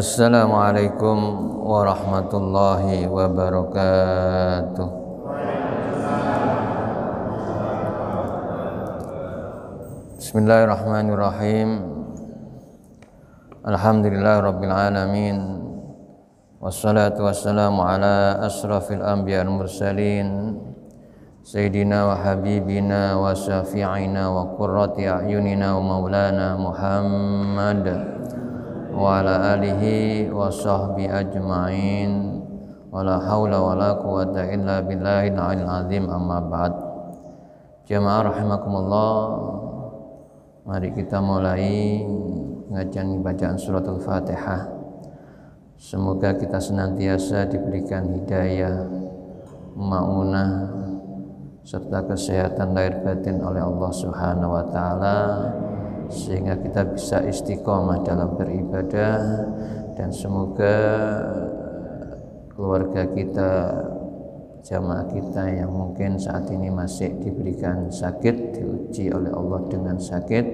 Assalamualaikum warahmatullahi wabarakatuh. Bismillahirrahmanirrahim. Alhamdulillah rabbil alamin. Wassalatu wassalamu ala asrafil anbiya wal mursalin Sayyidina wa habibina wa syafi'ina wa qurrati a'yunina wa maulana Muhammad wa ala alihi wa sahbi ajma'in. Wa la hawla wa la quwata illa billahil alil azim. Amma ba'd. Jamaah rahimakumullah mari kita mulai pengajian bacaan surat al-fatihah. Semoga kita senantiasa diberikan hidayah ma'unah serta kesehatan lahir batin oleh Allah Subhanahu wa taala sehingga kita bisa istiqomah dalam beribadah dan semoga keluarga kita jamaah kita yang mungkin saat ini masih diberikan sakit diuji oleh Allah dengan sakit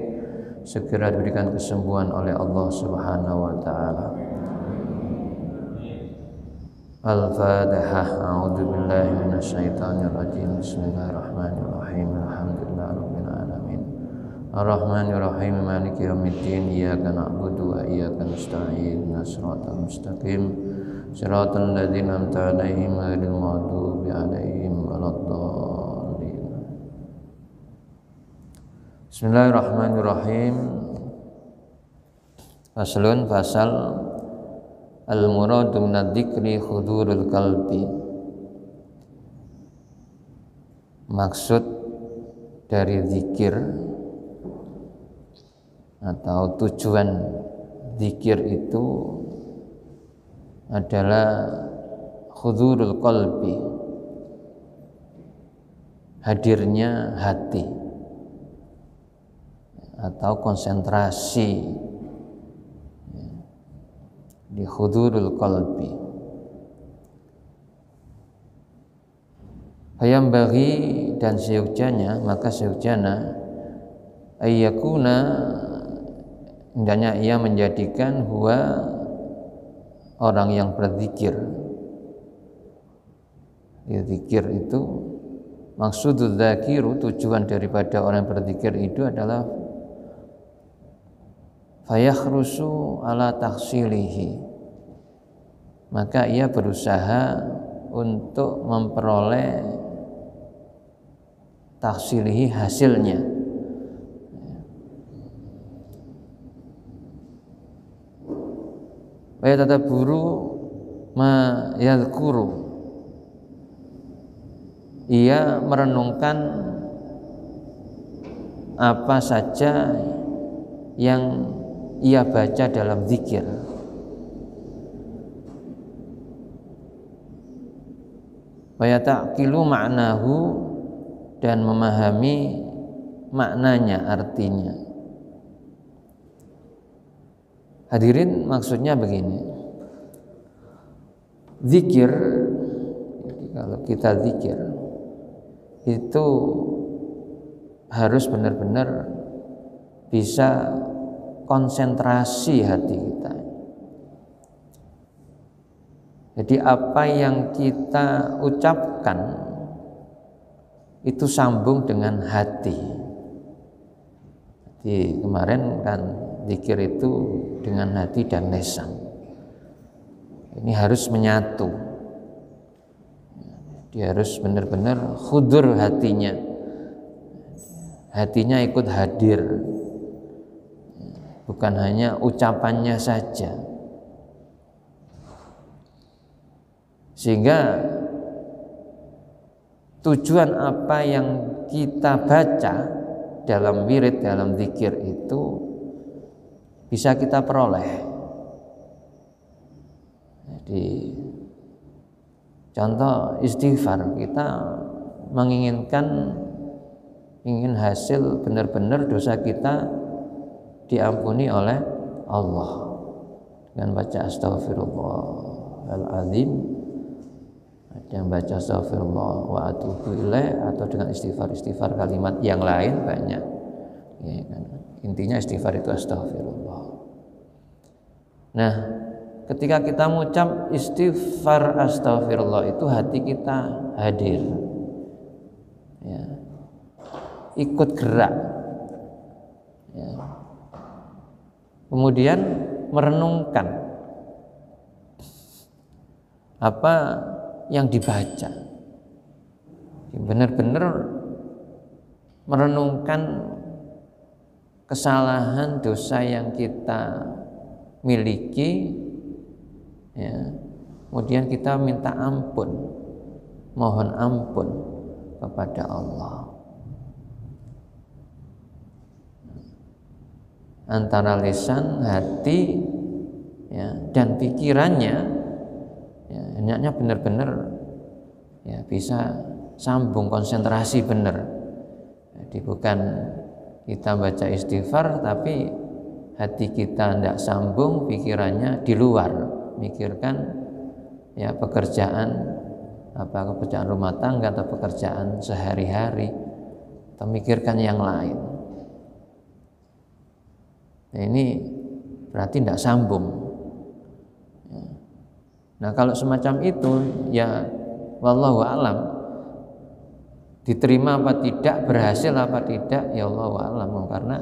segera diberikan kesembuhan oleh Allah Subhanahu wa taala. Al-Fatihah A'udzu billahi minasyaitonir rajim Bismillahirrahmanirrahim. Alhamdulillah Ar-Rahmanir Rahim Maliki yaumiddin Iyyaka na'budu wa iyyaka nasta'in Shiratal mustaqim Shiratal ladzina an'amta 'alaihim ghairil maghdubi 'alaihim waladdallin. Bismillahirrahmanirrahim. Faslun fasal. Al-muradu minadzikri khudurul qalbi. Maksud dari zikir atau tujuan zikir itu adalah khudurul qalbi. Hadirnya hati. Atau konsentrasi. Di khudurul qalbi. Hayam bagi dan seugjanya maka seugjana ayyakuna hendaknya ia menjadikan huwa orang yang berzikir. Ya, zikir itu maksud zakiru tujuan daripada orang yang berzikir itu adalah fayakhrusu ala taksilihi maka ia berusaha untuk memperoleh taksilihi hasilnya wa yatadaburu ma yadhkuru. Ia merenungkan apa saja yang ia baca dalam zikir. Takilu maknahu dan memahami maknanya artinya hadirin maksudnya begini zikir kalau kita zikir itu harus benar-benar bisa konsentrasi hati kita. Jadi apa yang kita ucapkan itu sambung dengan hati. Jadi kemarin kan zikir itu dengan hati dan lesan. Ini harus menyatu. Dia harus benar-benar khudur hatinya. Hatinya ikut hadir bukan hanya ucapannya saja. Sehingga tujuan apa yang kita baca dalam wirid, dalam zikir itu bisa kita peroleh. Jadi contoh istighfar kita menginginkan ingin hasil benar-benar dosa kita diampuni oleh Allah dengan baca astagfirullahaladzim ada yang baca astagfirullah wa atubu ilaih atau dengan istighfar-istighfar kalimat yang lain banyak ya, kan? intinya istighfar itu astagfirullah nah ketika kita mengucap istighfar astagfirullah itu hati kita hadir ya. ikut gerak ya. kemudian merenungkan apa yang dibaca benar-benar merenungkan kesalahan dosa yang kita miliki ya. Kemudian kita minta ampun mohon ampun kepada Allah. Antara lisan hati ya, dan pikirannya ya, benar-benar ya bisa sambung konsentrasi benar. Jadi bukan kita baca istighfar tapi hati kita tidak sambung, pikirannya di luar, mikirkan ya pekerjaan apa pekerjaan rumah tangga atau pekerjaan sehari-hari atau mikirkan yang lain. Nah, ini berarti tidak sambung. Ya. Nah kalau semacam itu ya wallahu alam diterima apa tidak berhasil apa tidak ya Allah alam karena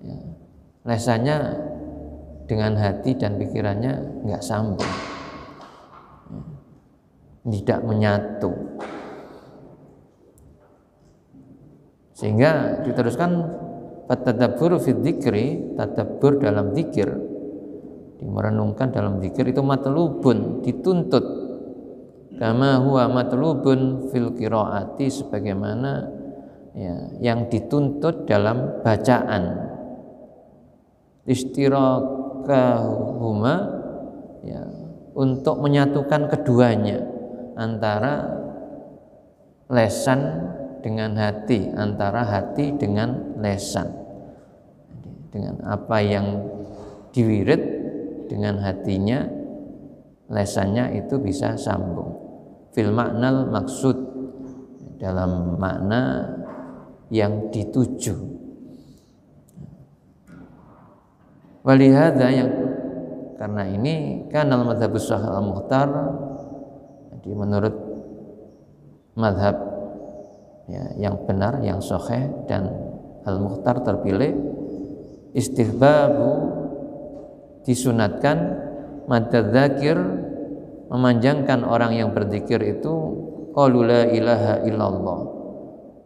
ya, lesannya dengan hati dan pikirannya nggak sambung. Tidak menyatu. Sehingga diteruskan tadabbur fi dzikri dalam zikir merenungkan dalam zikir itu matlubun dituntut. Kama huwa matlubun fil qiraati sebagaimana ya, yang dituntut dalam bacaan istirakahuma ya, untuk menyatukan keduanya antara lesan dengan hati antara hati dengan lesan. Dengan apa yang diwirid dengan hatinya lesannya itu bisa sambung. Fil maknal maksud dalam makna yang dituju walihada yang karena ini kanal madhabus sahih al muhtar jadi menurut madhab ya, yang benar yang sahih dan al muhtar terpilih istihbabu disunatkan madadzakir memanjangkan orang yang berzikir itu qalu la ilaha illallah.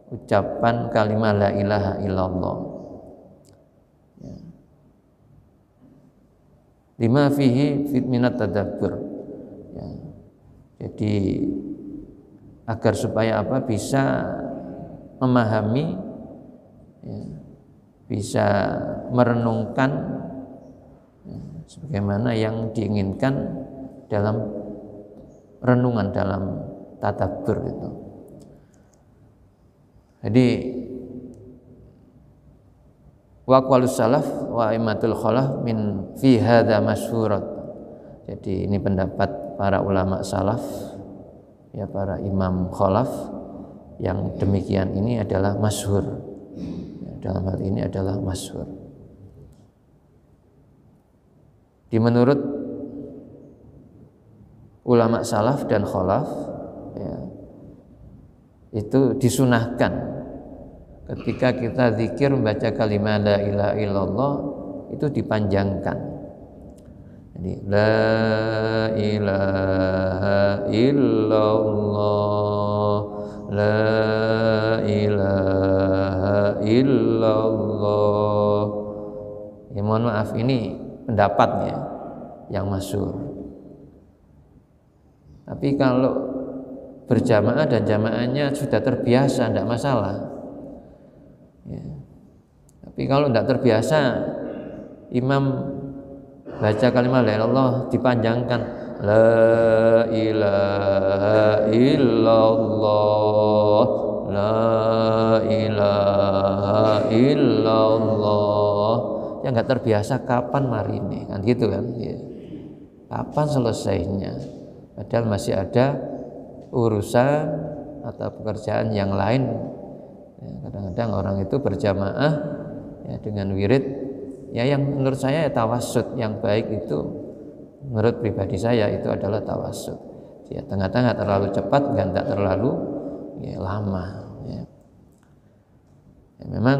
Ucapan kalimat la ilaha illallah lima fihi fit minat tadabbur ya. jadi agar supaya apa bisa memahami ya, bisa merenungkan ya, sebagaimana yang diinginkan dalam renungan dalam tadabbur itu. Jadi waqwalus salaf wa imatul khalaf min fi hadza masyhurat. Jadi ini pendapat para ulama salaf ya para imam khalaf yang demikian ini adalah masyhur. Ya, dalam hal ini adalah masyhur. Di menurut ulama salaf dan kholaf ya, itu disunahkan ketika kita zikir membaca kalimat la ilaha illallah itu dipanjangkan. Jadi la ilaha illallah la ilaha illallah. Ya mohon maaf ini pendapatnya yang masyur tapi kalau berjamaah dan jamaahnya sudah terbiasa, tidak masalah. Ya. Tapi kalau tidak terbiasa, imam baca kalimat la Allah dipanjangkan. La ilaha illallah. La ilaha illallah. Yang nggak terbiasa kapan mari ini kan gitu kan? Ya. kapan selesainya? Padahal masih ada urusan atau pekerjaan yang lain ya, kadang-kadang orang itu berjamaah ya, dengan wirid. Ya yang menurut saya ya, tawasud yang baik itu menurut pribadi saya itu adalah tawasud ya tengah-tengah terlalu cepat dan tidak terlalu ya, lama ya. ya memang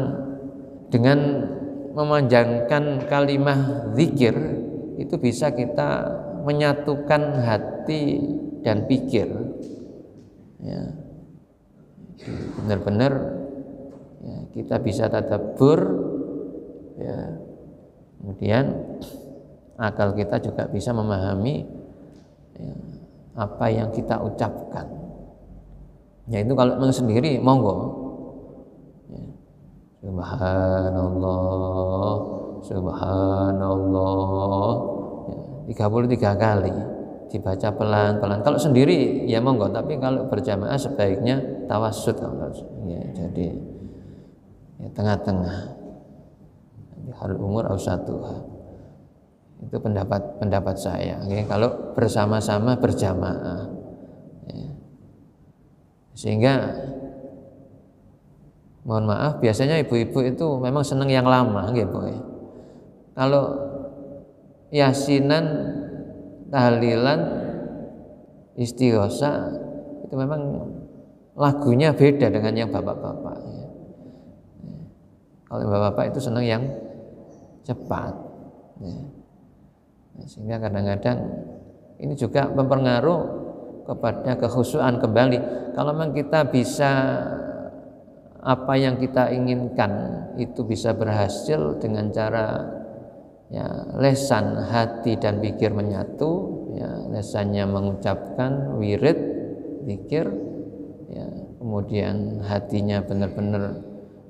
dengan memanjangkan kalimat zikir itu bisa kita menyatukan hati dan pikir. Ya. Benar-benar kita bisa tadabur ya. Kemudian akal kita juga bisa memahami ya, apa yang kita ucapkan. Ya itu kalau sendiri monggo. Ya. subhanallah subhanallah. Ya, 33 kali dibaca pelan-pelan. Kalau sendiri ya monggo tapi kalau berjamaah sebaiknya tawasud ya, jadi ya, tengah-tengah. Hal umur satu. Itu pendapat pendapat saya. Kalau bersama-sama berjamaah. Ya. sehingga mohon maaf biasanya ibu-ibu itu memang senang yang lama gitu ya. Kalau yasinan tahlilan istighosa itu memang lagunya beda dengan yang bapak-bapak ya. Kalau bapak-bapak itu senang yang cepat ya. nah, sehingga kadang-kadang ini juga mempengaruh kepada kehusuan kembali kalau memang kita bisa apa yang kita inginkan itu bisa berhasil dengan cara ya lesan hati dan pikir menyatu ya lesannya mengucapkan wirid pikir ya kemudian hatinya benar-benar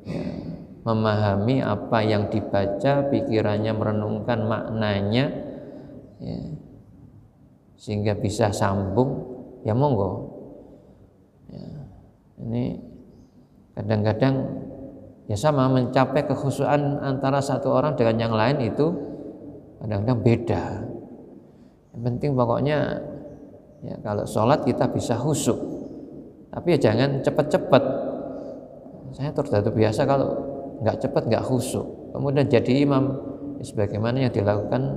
ya, memahami apa yang dibaca, pikirannya merenungkan maknanya, ya, sehingga bisa sambung, ya monggo. Ya, ini kadang-kadang ya sama mencapai kekhusuan antara satu orang dengan yang lain itu kadang-kadang beda. Yang penting pokoknya ya kalau sholat kita bisa husuk, tapi ya jangan cepat-cepat. Saya terus biasa kalau nggak cepat nggak khusyuk. Kemudian jadi imam. Sebagaimana yang dilakukan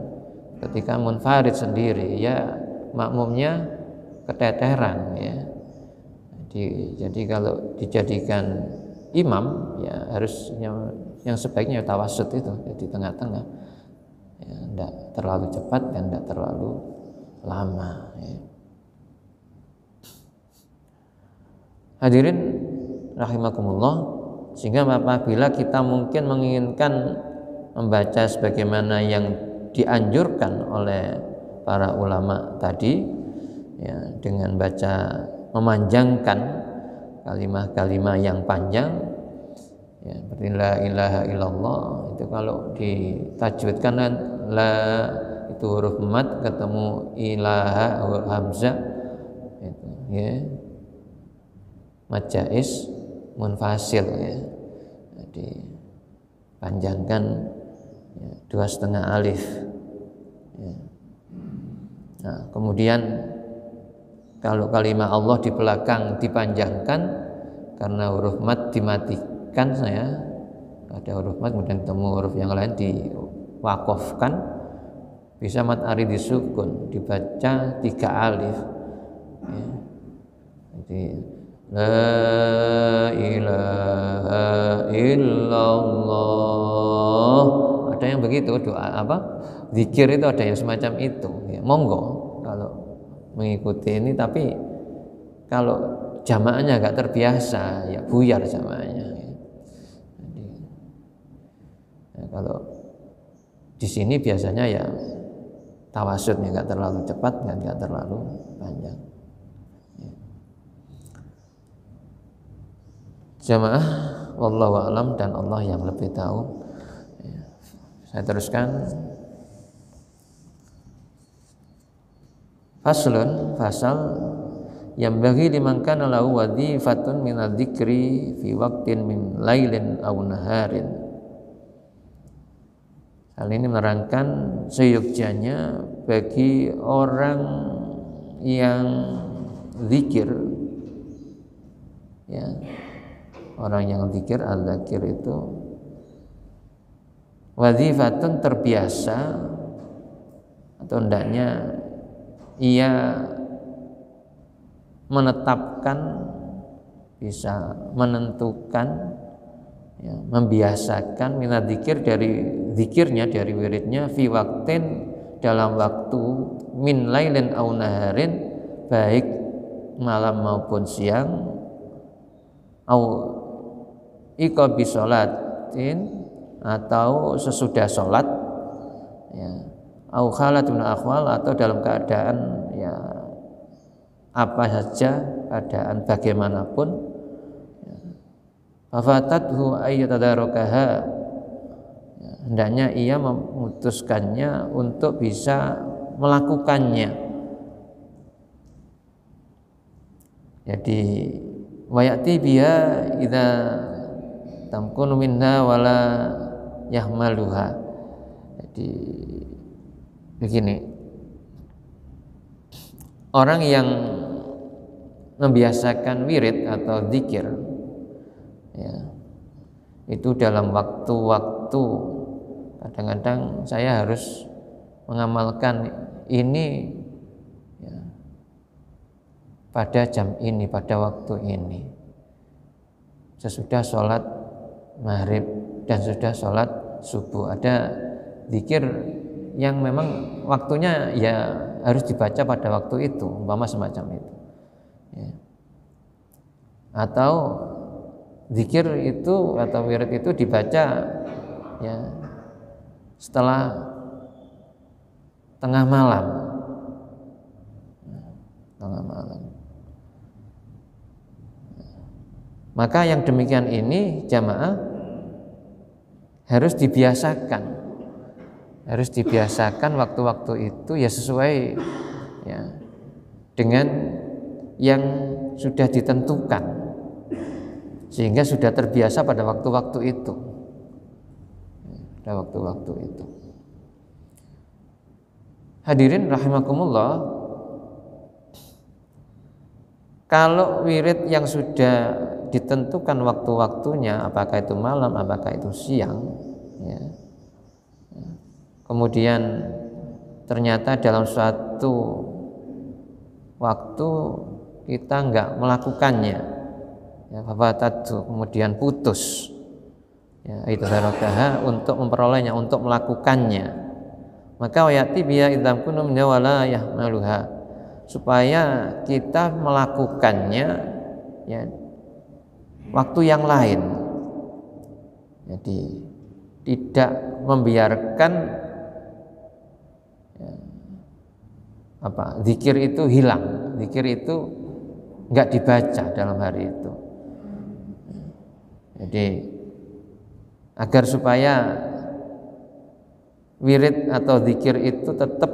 ketika munfarid sendiri. Ya makmumnya keteteran ya. Jadi, jadi kalau dijadikan imam ya harus yang, sebaiknya tawasud itu jadi tengah-tengah. Ya tidak terlalu cepat dan tidak terlalu lama ya. hadirin rahimakumullah sehingga apabila kita mungkin menginginkan membaca sebagaimana yang dianjurkan oleh para ulama tadi ya, dengan baca memanjangkan kalimat-kalimat yang panjang ya, seperti la ilaha illallah itu kalau ditajwidkan kan la itu huruf mat ketemu ilaha huruf hamzah itu ya majais munfasil ya jadi panjangkan ya, dua setengah alif ya. nah kemudian kalau kalimat Allah di belakang dipanjangkan karena huruf mat dimatikan saya ada huruf mat kemudian ketemu huruf yang lain diwakofkan bisa mat ari disukun dibaca tiga alif ya. jadi ilaha illallah. Ada yang begitu doa apa? Zikir itu ada yang semacam itu. Ya, monggo kalau mengikuti ini tapi kalau jamaahnya agak terbiasa ya buyar jamaahnya. Ya. Jadi, ya, kalau di sini biasanya ya tawasudnya nggak terlalu cepat nggak terlalu panjang. Jamaah wallahu alam dan Allah yang lebih tahu. Ya. saya teruskan. Faslun fasal. Yang bagi liman kana lahu wadhifatun min dzikri fi waqtin min lailin aw naharin. Hal ini menerangkan seyukjanya bagi orang yang zikir ya orang yang zikir al-zakir itu wazifatun terbiasa atau hendaknya ia menetapkan bisa menentukan ya, membiasakan minat zikir dari zikirnya dari wiridnya fi waktin dalam waktu min lailin au naharin baik malam maupun siang au iko bisolatin atau sesudah sholat ya. Au khalatun akhwal atau dalam keadaan ya apa saja keadaan bagaimanapun Fafatathu ayyatadarokaha ya, hendaknya ia memutuskannya untuk bisa melakukannya. Jadi wayati biha idza tamkunu minha wala yahmaluha. Jadi begini. Orang yang membiasakan wirid atau zikir ya itu dalam waktu-waktu. Kadang-kadang saya harus mengamalkan ini ya, pada jam ini pada waktu ini. Sesudah sholat maghrib dan sudah sholat subuh. Ada zikir yang memang waktunya ya harus dibaca pada waktu itu umpama semacam itu. Ya. atau zikir itu atau wirid itu dibaca ya setelah tengah malam. Tengah malam. Maka yang demikian ini jamaah harus dibiasakan. Harus dibiasakan waktu-waktu itu ya sesuai ya dengan yang sudah ditentukan. Sehingga sudah terbiasa pada waktu-waktu itu. Pada waktu-waktu itu. Hadirin rahimakumullah kalau wirid yang sudah ditentukan waktu-waktunya apakah itu malam apakah itu siang ya, kemudian ternyata dalam suatu waktu kita nggak melakukannya ya fafatatu kemudian putus ya itu darakaha untuk memperolehnya untuk melakukannya. Maka wayati biya idam kunum wala yahmaluha. Supaya kita melakukannya ya waktu yang lain. Jadi tidak membiarkan ya, apa zikir itu hilang. Zikir itu nggak dibaca dalam hari itu. Jadi agar supaya wirid atau zikir itu tetap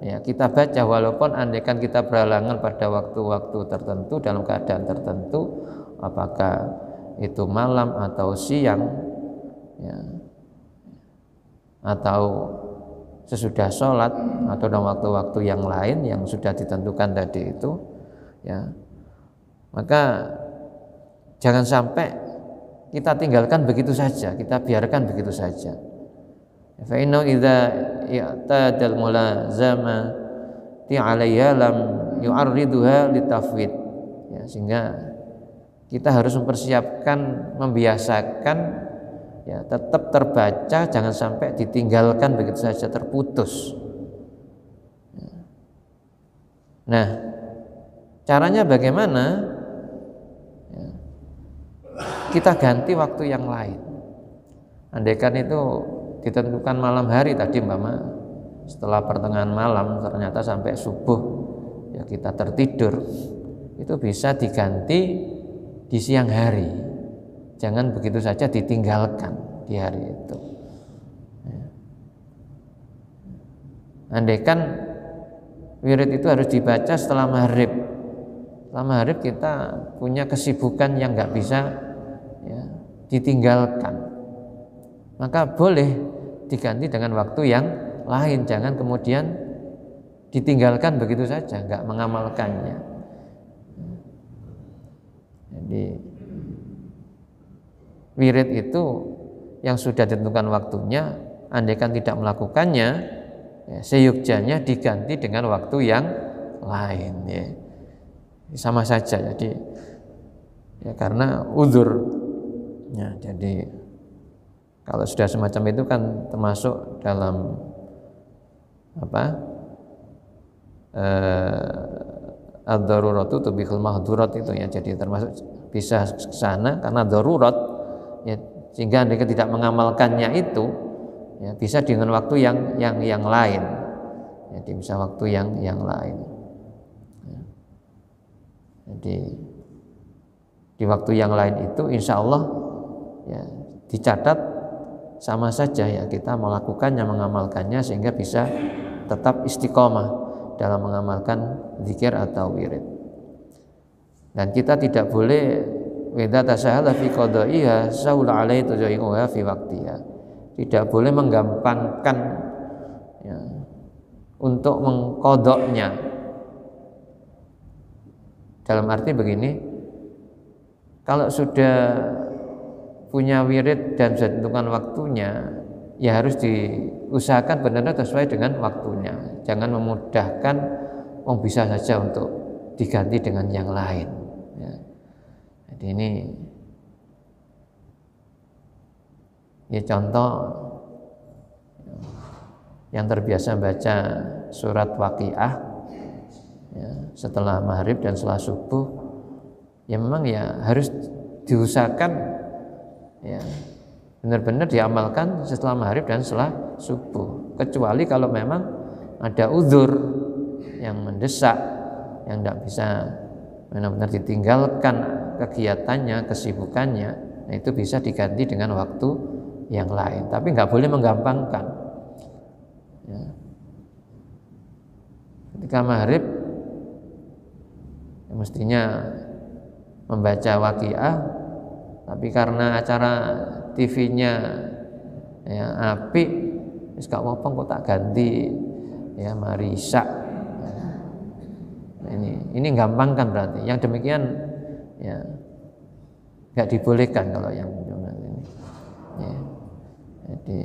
ya kita baca walaupun andaikan kita berhalangan pada waktu-waktu tertentu dalam keadaan tertentu apakah itu malam atau siang ya, atau sesudah sholat atau dalam waktu-waktu yang lain yang sudah ditentukan tadi itu ya maka jangan sampai kita tinggalkan begitu saja, kita biarkan begitu saja. Fa inna idza i'tadal mulazama ti lam yu'arriduha litafwid. Ya, sehingga kita harus mempersiapkan, membiasakan ya tetap terbaca, jangan sampai ditinggalkan begitu saja terputus. Ya. Nah, caranya bagaimana? kita ganti waktu yang lain. Andaikan itu ditentukan malam hari tadi Mbak setelah pertengahan malam ternyata sampai subuh ya kita tertidur itu bisa diganti di siang hari. Jangan begitu saja ditinggalkan di hari itu. Ya. andaikan wirid itu harus dibaca setelah maghrib. Setelah maghrib kita punya kesibukan yang nggak bisa ya, ditinggalkan. Maka boleh diganti dengan waktu yang lain. Jangan kemudian ditinggalkan begitu saja nggak mengamalkannya jadi wirid itu yang sudah ditentukan waktunya andaikan tidak melakukannya ya, seyukjanya diganti dengan waktu yang lain ya. Sama saja jadi ya karena uzur. Ya jadi kalau sudah semacam itu kan termasuk dalam apa eh, ad-daruratu tubihul mahdurat itu ya. Jadi termasuk bisa ke sana karena darurat. Ya sehingga mereka tidak mengamalkannya itu ya bisa dengan waktu yang yang yang lain. Jadi bisa waktu yang yang lain. Ya. jadi di waktu yang lain itu insya Allah ya dicatat sama saja ya. Kita melakukannya mengamalkannya sehingga bisa tetap istiqomah dalam mengamalkan zikir atau wirid. Dan kita tidak boleh weda tasahala fi qadaiha saula alaihi tujai'uha fi waktiha tidak boleh menggampangkan ya, untuk mengkodoknya. Dalam arti begini kalau sudah punya wirid dan sudah tentukan waktunya ya harus diusahakan benar-benar sesuai dengan waktunya. Jangan memudahkan oh bisa saja untuk diganti dengan yang lain. Jadi ini ya contoh yang terbiasa baca surat waqiah ya, setelah maghrib dan setelah subuh ya memang ya harus diusahakan ya benar-benar diamalkan setelah maghrib dan setelah subuh kecuali kalau memang ada uzur yang mendesak yang tidak bisa benar-benar ditinggalkan kegiatannya, kesibukannya, nah itu bisa diganti dengan waktu yang lain. Tapi nggak boleh menggampangkan. Ya. Ketika maghrib, ya mestinya membaca waqiah, tapi karena acara TV-nya ya api, gak apa kok tak ganti. Ya marisa ini ini gampang kan berarti. Yang demikian ya nggak dibolehkan kalau yang ini. Ya. jadi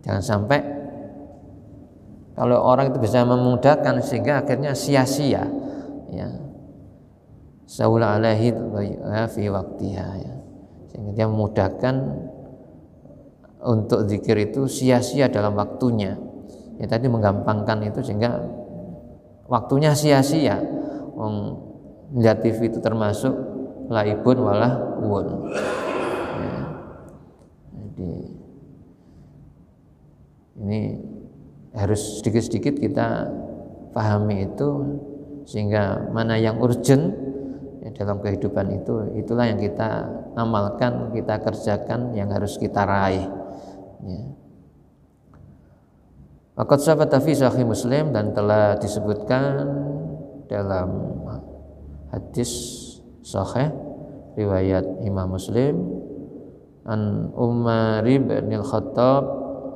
jangan sampai kalau orang itu bisa memudahkan sehingga akhirnya sia-sia. Ya saula alaihi fi waktiha ya. Sehingga dia memudahkan untuk zikir itu sia-sia dalam waktunya. Ya tadi menggampangkan itu sehingga waktunya sia-sia. Melihat TV itu termasuk laibun walah wun. Ya. jadi ini harus sedikit-sedikit kita pahami itu sehingga mana yang urgent ya, dalam kehidupan itu itulah yang kita amalkan kita kerjakan yang harus kita raih ya. Sabata fi sahih Muslim dan telah disebutkan dalam hadis sahih riwayat Imam Muslim an Umar bin Al-Khattab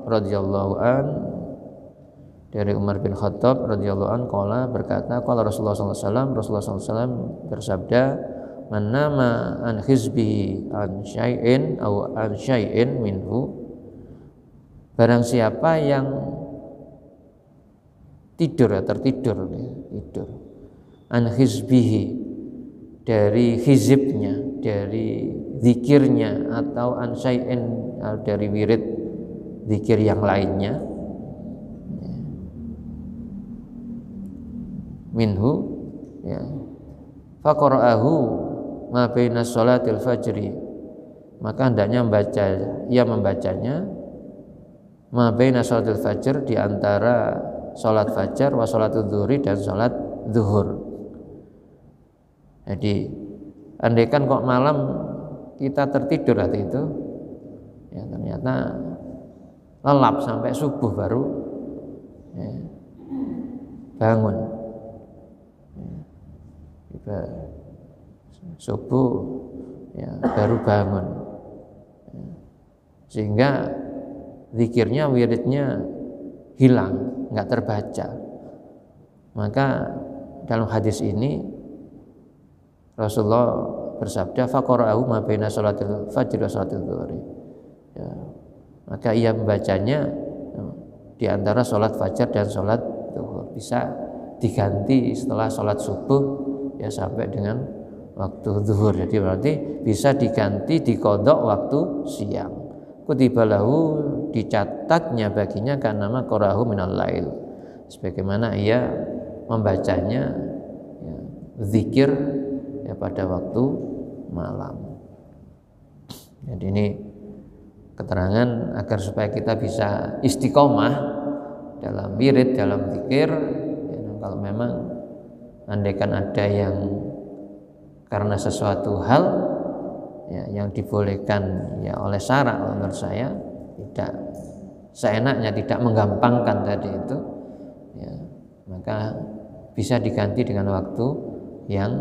radhiyallahu an dari Umar bin Khattab radhiyallahu an qala berkata qala Rasulullah SAW Rasulullah SAW bersabda man nama an hizbihi an syai'in au an syai'in minhu barang siapa yang tidur ya tertidur ya, tidur. An hizbihi dari hizibnya dari zikirnya atau an syai'in dari wirid zikir yang lainnya minhu ya. Faqara'ahu ma baina salatil fajri. Maka hendaknya membaca ia membacanya. Ma baina salatil fajr di antara sholat fajar wa sholat zuhri dan sholat zuhur. Jadi andaikan kok malam kita tertidur hati itu ya ternyata lelap sampai subuh baru ya, bangun subuh ya, baru bangun ya, sehingga zikirnya wiridnya hilang, nggak terbaca. Maka dalam hadis ini Rasulullah bersabda faqara'ahu ma baina fajr wa salatil dhuhri. Ya. maka ia membacanya di antara sholat fajar dan sholat zuhur bisa diganti setelah sholat subuh ya sampai dengan waktu zuhur. Jadi berarti bisa diganti dikodok waktu siang. Kutibalahu dicatatnya baginya karena nama korahu minal lail. Sebagaimana ia membacanya ya, zikir ya pada waktu malam. Jadi ini keterangan agar supaya kita bisa istiqomah dalam wirid dalam zikir. Ya, kalau memang andaikan ada yang karena sesuatu hal ya, yang dibolehkan ya oleh syarak menurut saya tidak seenaknya tidak menggampangkan tadi itu ya, maka bisa diganti dengan waktu yang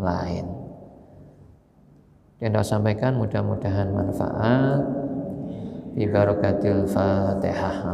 lain. Dan saya sampaikan mudah-mudahan manfaat. Bi barakatil Fatihah.